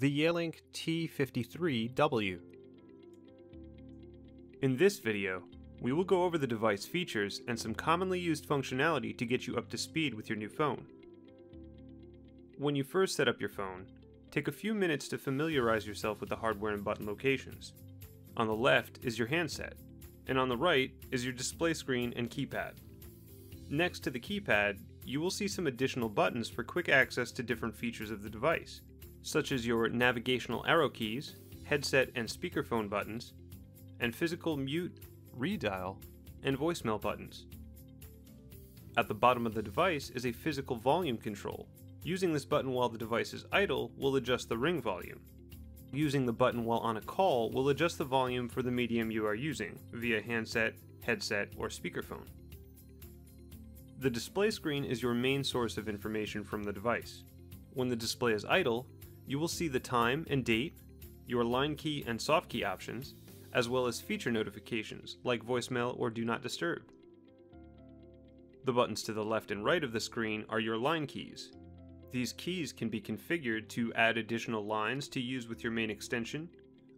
the Yealink T53W. In this video, we will go over the device features and some commonly used functionality to get you up to speed with your new phone. When you first set up your phone, take a few minutes to familiarize yourself with the hardware and button locations. On the left is your handset, and on the right is your display screen and keypad. Next to the keypad, you will see some additional buttons for quick access to different features of the device, such as your navigational arrow keys, headset and speakerphone buttons, and physical mute, redial, and voicemail buttons. At the bottom of the device is a physical volume control. Using this button while the device is idle will adjust the ring volume. Using the button while on a call will adjust the volume for the medium you are using via handset, headset, or speakerphone. The display screen is your main source of information from the device. When the display is idle, you will see the time and date, your line key and soft key options, as well as feature notifications like voicemail or do not disturb. The buttons to the left and right of the screen are your line keys. These keys can be configured to add additional lines to use with your main extension,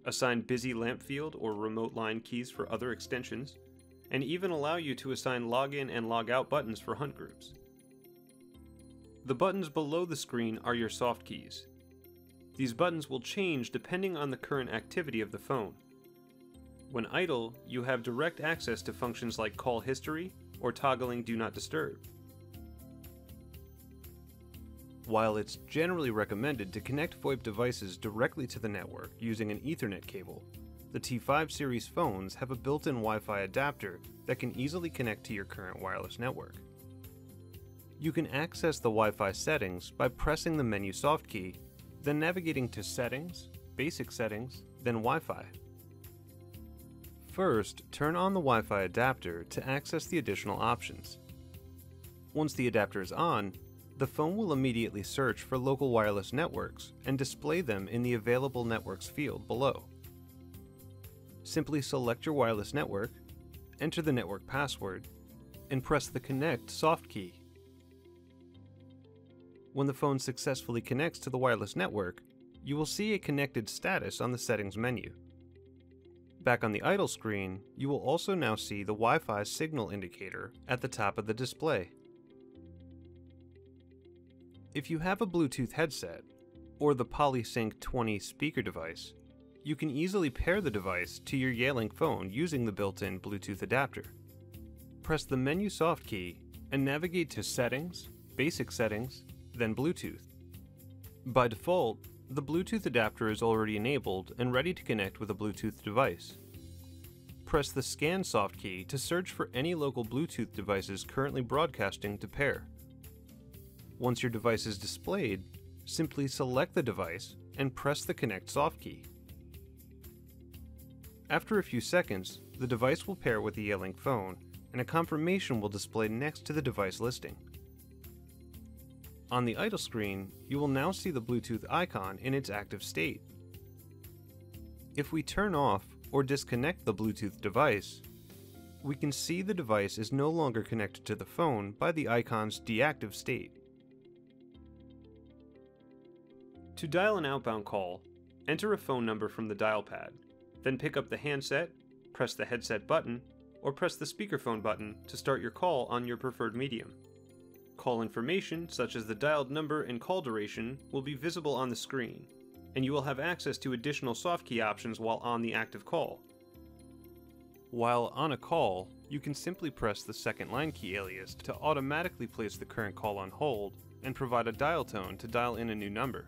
assign busy lamp field or remote line keys for other extensions, and even allow you to assign login and logout buttons for hunt groups. The buttons below the screen are your soft keys. These buttons will change depending on the current activity of the phone. When idle, you have direct access to functions like call history or toggling do not disturb. While it's generally recommended to connect VoIP devices directly to the network using an Ethernet cable, the T5 series phones have a built-in Wi-Fi adapter that can easily connect to your current wireless network. You can access the Wi-Fi settings by pressing the menu soft key, then navigating to Settings, Basic Settings, then Wi-Fi. First, turn on the Wi-Fi adapter to access the additional options. Once the adapter is on, the phone will immediately search for local wireless networks and display them in the Available Networks field below. Simply select your wireless network, enter the network password, and press the Connect soft key. When the phone successfully connects to the wireless network, you will see a connected status on the settings menu. Back on the idle screen, you will also now see the Wi-Fi signal indicator at the top of the display. If you have a Bluetooth headset, or the Polysync 20 speaker device, you can easily pair the device to your Yealink phone using the built-in Bluetooth adapter. Press the menu soft key and navigate to Settings, Basic Settings, then Bluetooth. By default, the Bluetooth adapter is already enabled and ready to connect with a Bluetooth device. Press the Scan soft key to search for any local Bluetooth devices currently broadcasting to pair. Once your device is displayed, simply select the device and press the Connect soft key. After a few seconds, the device will pair with the Yealink phone, and a confirmation will display next to the device listing. On the idle screen, you will now see the Bluetooth icon in its active state. If we turn off or disconnect the Bluetooth device, we can see the device is no longer connected to the phone by the icon's deactive state. To dial an outbound call, enter a phone number from the dial pad. Then pick up the handset, press the headset button, or press the speakerphone button to start your call on your preferred medium. Call information, such as the dialed number and call duration, will be visible on the screen, and you will have access to additional soft key options while on the active call. While on a call, you can simply press the second line key alias to automatically place the current call on hold and provide a dial tone to dial in a new number.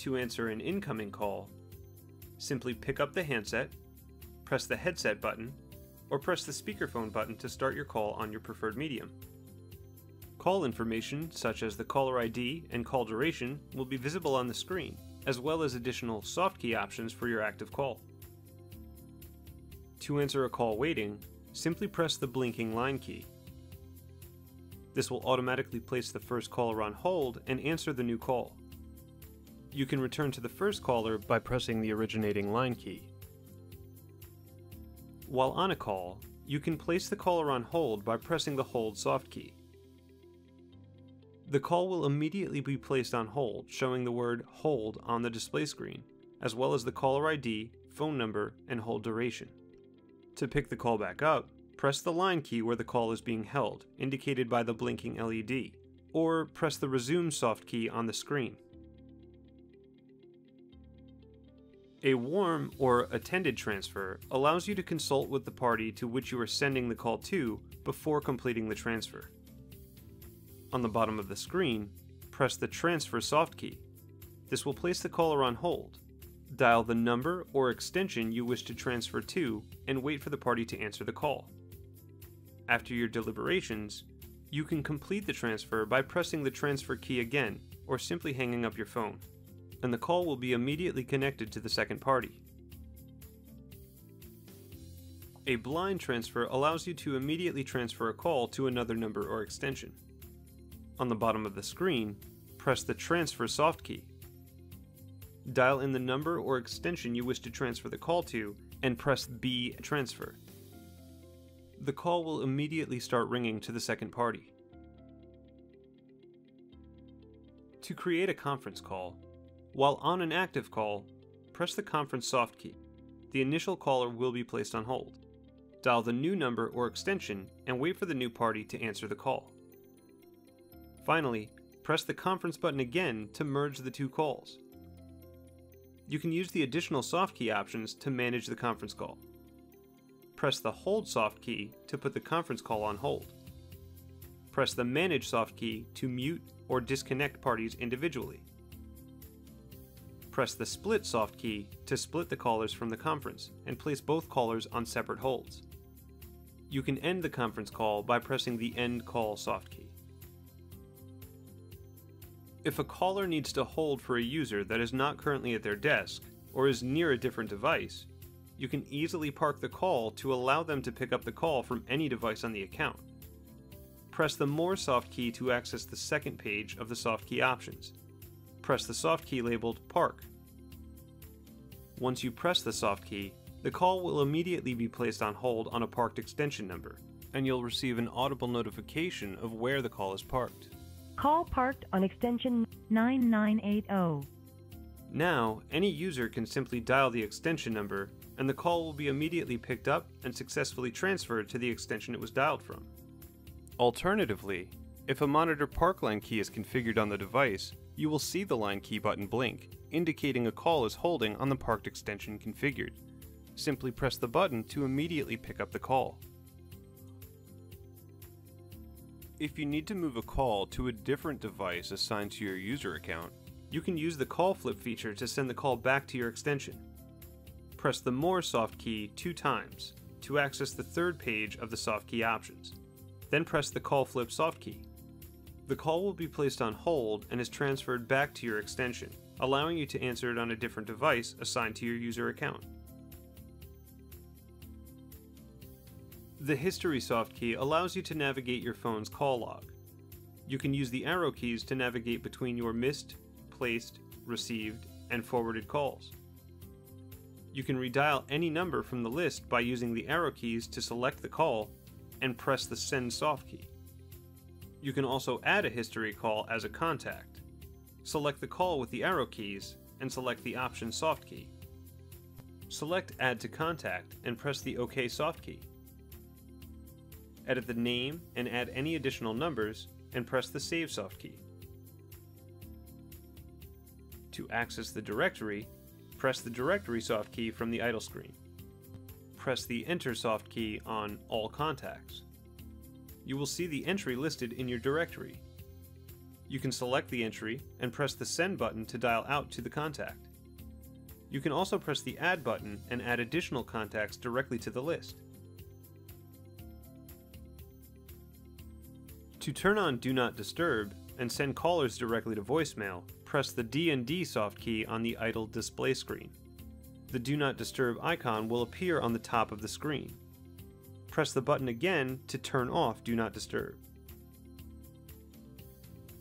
to answer an incoming call, simply pick up the handset, press the headset button, or press the speakerphone button to start your call on your preferred medium. Call information, such as the caller ID and call duration, will be visible on the screen, as well as additional soft key options for your active call. To answer a call waiting, simply press the blinking line key. This will automatically place the first caller on hold and answer the new call. You can return to the first caller by pressing the originating line key. While on a call, you can place the caller on hold by pressing the hold soft key. The call will immediately be placed on hold, showing the word hold on the display screen, as well as the caller ID, phone number, and hold duration. To pick the call back up, press the line key where the call is being held, indicated by the blinking LED, or press the resume soft key on the screen. A warm or attended transfer allows you to consult with the party to which you are sending the call to before completing the transfer. On the bottom of the screen, press the transfer soft key. This will place the caller on hold. Dial the number or extension you wish to transfer to and wait for the party to answer the call. After your deliberations, you can complete the transfer by pressing the transfer key again or simply hanging up your phone, and the call will be immediately connected to the second party. A blind transfer allows you to immediately transfer a call to another number or extension. On the bottom of the screen, press the Transfer soft key. Dial in the number or extension you wish to transfer the call to and press B Transfer. The call will immediately start ringing to the second party. To create a conference call, while on an active call, press the conference soft key. The initial caller will be placed on hold. Dial the new number or extension and wait for the new party to answer the call. Finally, press the conference button again to merge the two calls. You can use the additional soft key options to manage the conference call. Press the Hold soft key to put the conference call on hold. Press the Manage soft key to mute or disconnect parties individually. Press the Split soft key to split the callers from the conference and place both callers on separate holds. You can end the conference call by pressing the End Call soft key. If a caller needs to hold for a user that is not currently at their desk or is near a different device, you can easily park the call to allow them to pick up the call from any device on the account. Press the More soft key to access the second page of the soft key options. Press the soft key labeled Park. Once you press the soft key, the call will immediately be placed on hold on a parked extension number, and you'll receive an audible notification of where the call is parked. Call parked on extension 9980. Now, any user can simply dial the extension number, and the call will be immediately picked up and successfully transferred to the extension it was dialed from. Alternatively, if a monitor park line key is configured on the device, you will see the line key button blink, indicating a call is holding on the parked extension configured. Simply press the button to immediately pick up the call. If you need to move a call to a different device assigned to your user account, you can use the call flip feature to send the call back to your extension. Press the More soft key two times to access the third page of the soft key options. Then press the call flip soft key. The call will be placed on hold and is transferred back to your extension, allowing you to answer it on a different device assigned to your user account. The History soft key allows you to navigate your phone's call log. You can use the arrow keys to navigate between your missed, placed, received, and forwarded calls. You can redial any number from the list by using the arrow keys to select the call and press the Send soft key. You can also add a history call as a contact. Select the call with the arrow keys and select the option soft key. Select Add to Contact and press the OK soft key edit the name and add any additional numbers, and press the Save soft key. To access the directory, press the Directory soft key from the idle screen. Press the Enter soft key on All Contacts. You will see the entry listed in your directory. You can select the entry and press the Send button to dial out to the contact. You can also press the Add button and add additional contacts directly to the list. To turn on Do Not Disturb and send callers directly to voicemail, press the DND soft key on the idle display screen. The Do Not Disturb icon will appear on the top of the screen. Press the button again to turn off Do Not Disturb.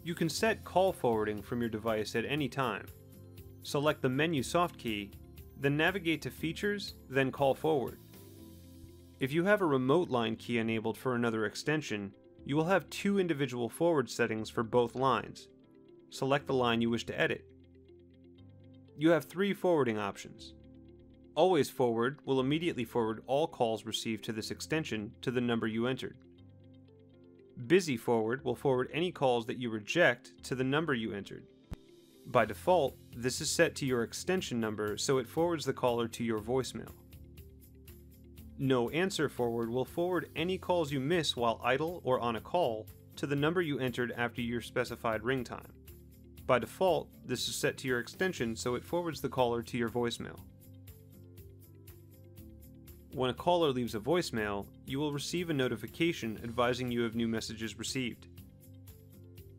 You can set call forwarding from your device at any time. Select the Menu soft key, then navigate to Features, then Call Forward. If you have a remote line key enabled for another extension, You will have two individual forward settings for both lines. Select the line you wish to edit. You have three forwarding options. Always Forward will immediately forward all calls received to this extension to the number you entered. Busy Forward will forward any calls that you reject to the number you entered. By default, this is set to your extension number so it forwards the caller to your voicemail. No Answer Forward will forward any calls you miss while idle or on a call to the number you entered after your specified ring time. By default, this is set to your extension so it forwards the caller to your voicemail. When a caller leaves a voicemail, you will receive a notification advising you of new messages received.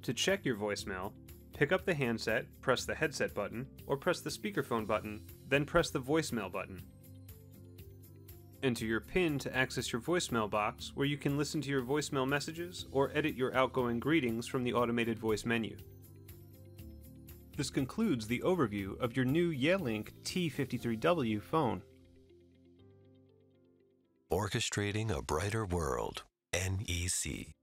To check your voicemail, pick up the handset, press the headset button, or press the speakerphone button, then press the voicemail button. Enter your PIN to access your voicemail box where you can listen to your voicemail messages or edit your outgoing greetings from the automated voice menu. This concludes the overview of your new Yealink T53W phone. Orchestrating a brighter world. NEC.